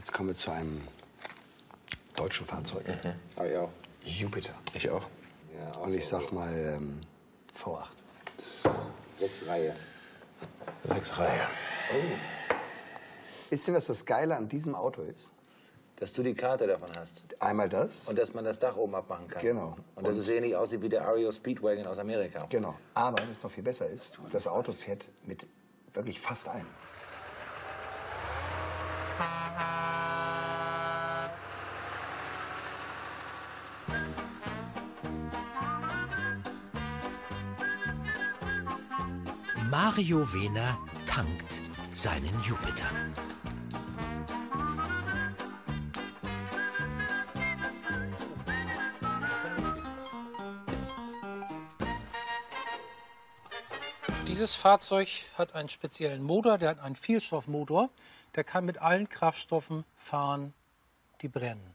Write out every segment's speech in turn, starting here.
Jetzt kommen wir zu einem deutschen Fahrzeug. Aber ja auch. Jupiter. Ich auch. Ja, auch Und ich so. sag mal ähm, V8. Sechs Reihe. Sechs Reihe. Wisst ihr, was das Geile an diesem Auto ist? Dass du die Karte davon hast. Einmal das. Und dass man das Dach oben abmachen kann. Genau. Und dass es so ähnlich aussieht wie der Ario Speedwagon aus Amerika. Genau. Aber was noch viel besser ist, das Auto fährt mit wirklich fast allem. Mario Wehner tankt seinen Jupiter. Dieses Fahrzeug hat einen speziellen Motor, der hat einen Vielstoffmotor. Der kann mit allen Kraftstoffen fahren, die brennen.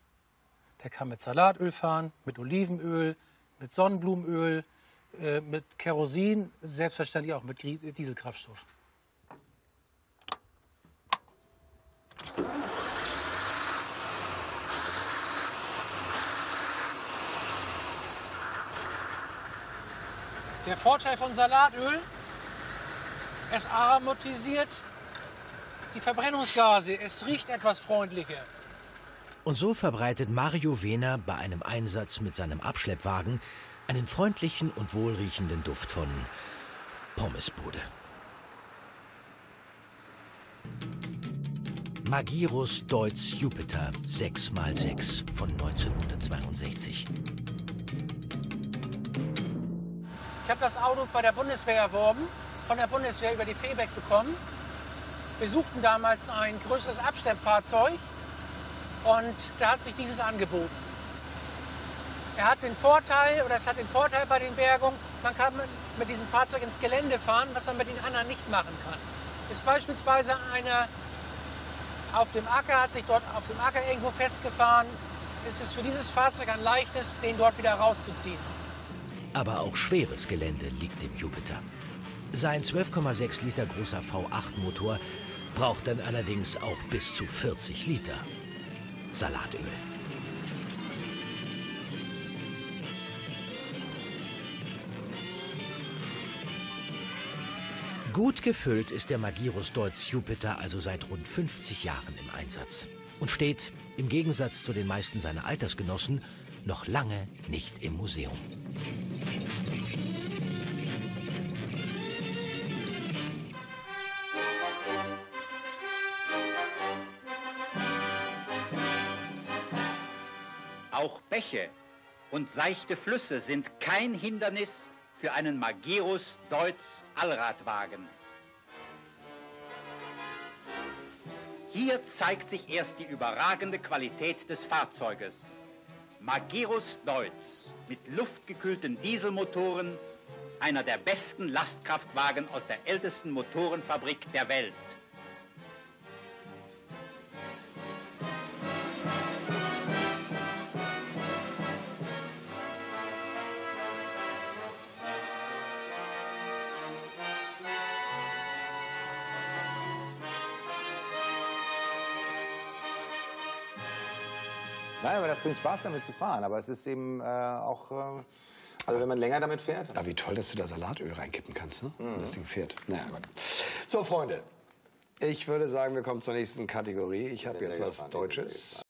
Der kann mit Salatöl fahren, mit Olivenöl, mit Sonnenblumenöl, äh, mit Kerosin, selbstverständlich auch mit Dieselkraftstoff. Der Vorteil von Salatöl, es aromatisiert die Verbrennungsgase. Es riecht etwas freundlicher. Und so verbreitet Mario Wehner bei einem Einsatz mit seinem Abschleppwagen einen freundlichen und wohlriechenden Duft von Pommesbude. Magirus Deutz Jupiter 6x6 von 1962. Ich habe das Auto bei der Bundeswehr erworben, von der Bundeswehr über die Febeck bekommen. Wir suchten damals ein größeres Abschleppfahrzeug und da hat sich dieses angeboten. Er hat den Vorteil, oder es hat den Vorteil bei den Bergungen, man kann mit, diesem Fahrzeug ins Gelände fahren, was man mit den anderen nicht machen kann. Ist beispielsweise einer auf dem Acker, hat sich dort auf dem Acker irgendwo festgefahren, ist es für dieses Fahrzeug ein leichtes, den dort wieder rauszuziehen. Aber auch schweres Gelände liegt dem Jupiter. Sein 12,6 Liter großer V8-Motor braucht dann allerdings auch bis zu 40 Liter Salatöl. Gut gefüllt ist der Magirus Deutz Jupiter also seit rund 50 Jahren im Einsatz und steht, im Gegensatz zu den meisten seiner Altersgenossen, noch lange nicht im Museum. Auch Bäche und seichte Flüsse sind kein Hindernis für einen Magirus Deutz Allradwagen. Hier zeigt sich erst die überragende Qualität des Fahrzeuges. Magirus Deutz mit luftgekühlten Dieselmotoren, einer der besten Lastkraftwagen aus der ältesten Motorenfabrik der Welt. Nein, aber das bringt Spaß, damit zu fahren. Aber es ist eben äh, auch, äh, also wenn man länger damit fährt. Ja, wie toll, dass du da Salatöl reinkippen kannst, ne? wenn das Ding fährt. Naja, gut. So, Freunde, ich würde sagen, wir kommen zur nächsten Kategorie. Ich habe jetzt was Deutsches.